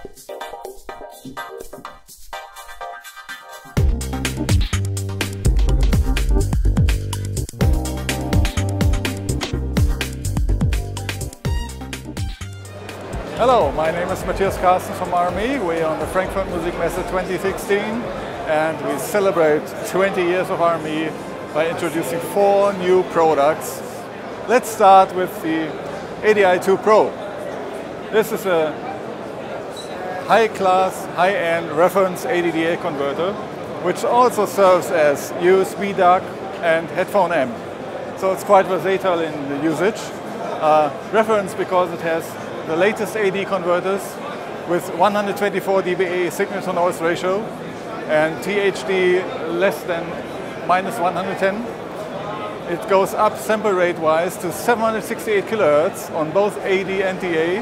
Hello, my name is Matthias Carstens from RME. We are on the Frankfurt Musikmesse 2016 and we celebrate 20 years of RME by introducing four new products. Let's start with the ADI2 Pro. This is a high-class, high-end reference ADDA converter which also serves as USB DAC and headphone amp. So it's quite versatile in the usage. Uh, reference because it has the latest AD converters with 124 dBA signal to noise ratio and THD less than minus 110. It goes up sample rate wise to 768 kilohertz on both AD and DA.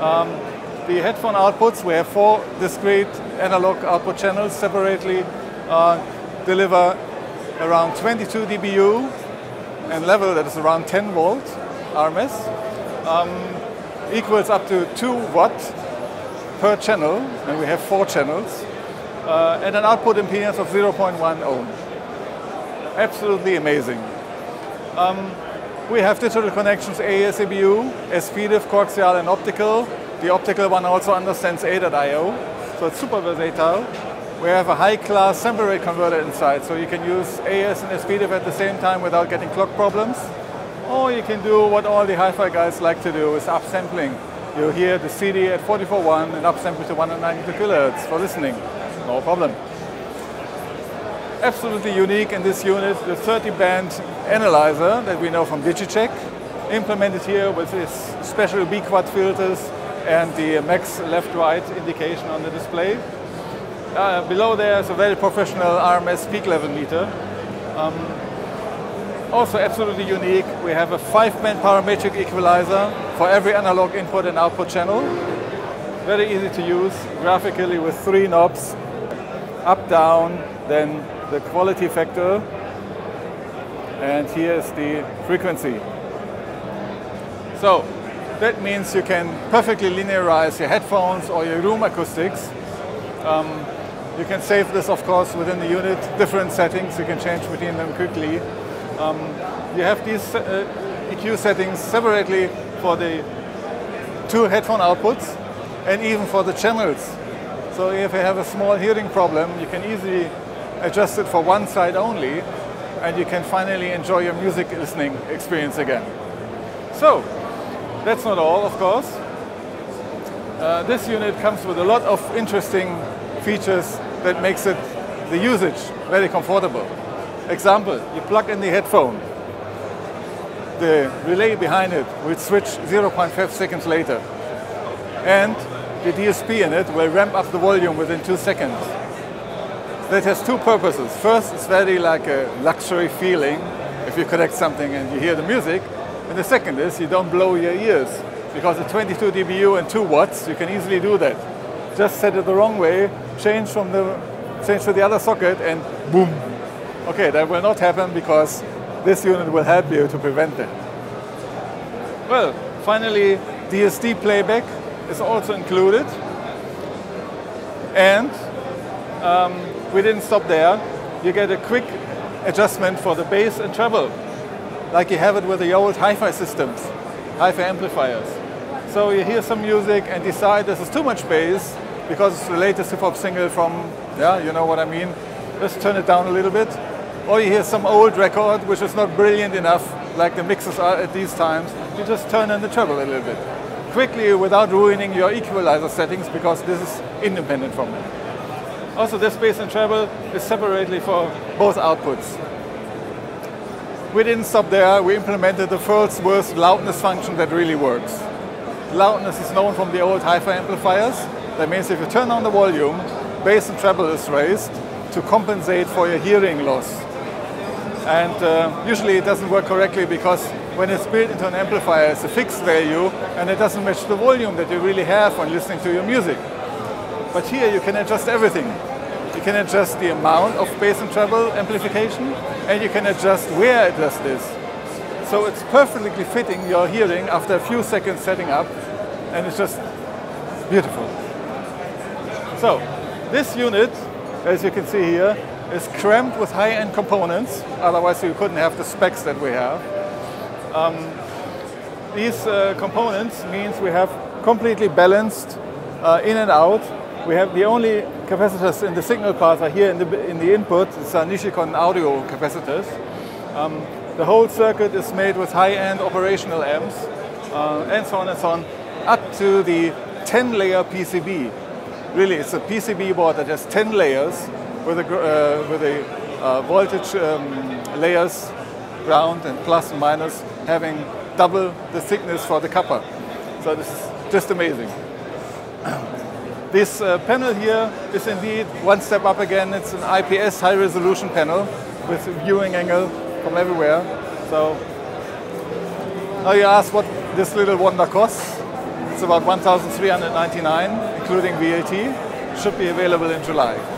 Um, the headphone outputs, we have four discrete analog output channels separately uh, deliver around 22 dBu and level that is around 10 volt RMS. Um, equals up to 2 watt per channel, and we have four channels, uh, and an output impedance of 0.1 ohm. Absolutely amazing. Um, we have digital connections AES EBU, SPDIF, coaxial and optical. The optical one also understands ADAT, so it's super versatile. We have a high-class sample rate converter inside, so you can use AES and SPDIF at the same time without getting clock problems. Or you can do what all the hi-fi guys like to do, is upsampling. You hear the CD at 44.1 and upsample to 192 kilohertz for listening. No problem. Absolutely unique in this unit, the 30-band analyzer that we know from Digicheck, implemented here with its special biquad filters and the max left-right indication on the display. Uh, below there is a very professional RMS peak level meter. Um, also absolutely unique, we have a five-band parametric equalizer for every analog input and output channel. Very easy to use, graphically with three knobs, up, down, then the quality factor, and here is the frequency. So that means you can perfectly linearize your headphones or your room acoustics. Um, you can save this, of course, within the unit, different settings, you can change between them quickly. Um, you have these uh, EQ settings separately for the two headphone outputs and even for the channels. So if you have a small hearing problem, you can easily adjust it for one side only and you can finally enjoy your music listening experience again. So, that's not all, of course. Uh, this unit comes with a lot of interesting features that makes it the usage very comfortable. Example, you plug in the headphone. The relay behind it will switch 0.5 seconds later. And the DSP in it will ramp up the volume within two seconds. That has two purposes. First, it's very like a luxury feeling if you connect something and you hear the music. And the second is you don't blow your ears because at 22 dBu and 2 watts, you can easily do that. Just set it the wrong way, change from the change to the other socket and boom, Okay, that will not happen because this unit will help you to prevent that. Well, finally, DSD playback is also included. And um, we didn't stop there. You get a quick adjustment for the bass and treble, like you have it with the old hi-fi systems, hi-fi amplifiers. So you hear some music and decide this is too much bass because it's the latest hip-hop single from, yeah, you know what I mean. Let's turn it down a little bit or you hear some old record which is not brilliant enough, like the mixes are at these times, you just turn in the treble a little bit. Quickly without ruining your equalizer settings because this is independent from it. Also this bass and treble is separately for both outputs. We didn't stop there, we implemented the first worst loudness function that really works. Loudness is known from the old hi-fi amplifiers. That means if you turn on the volume, bass and treble is raised to compensate for your hearing loss. And uh, usually it doesn't work correctly because when it's built into an amplifier, it's a fixed value and it doesn't match the volume that you really have when listening to your music. But here you can adjust everything. You can adjust the amount of bass and treble amplification and you can adjust where it does this. So it's perfectly fitting your hearing after a few seconds setting up and it's just beautiful. So this unit, as you can see here, is crammed with high-end components. Otherwise, you couldn't have the specs that we have. Um, these uh, components means we have completely balanced uh, in and out. We have the only capacitors in the signal path are here in the, in the input. It's our Nichicon audio capacitors. Um, the whole circuit is made with high-end operational amps uh, and so on and so on, up to the 10-layer PCB. Really, it's a PCB board that has 10 layers with a, uh, with a uh, voltage um, layers, ground and plus and minus, having double the thickness for the copper. So this is just amazing. this uh, panel here is indeed one step up again. It's an IPS high resolution panel with viewing angle from everywhere. So now you ask what this little wonder costs. It's about 1,399, including VAT. Should be available in July.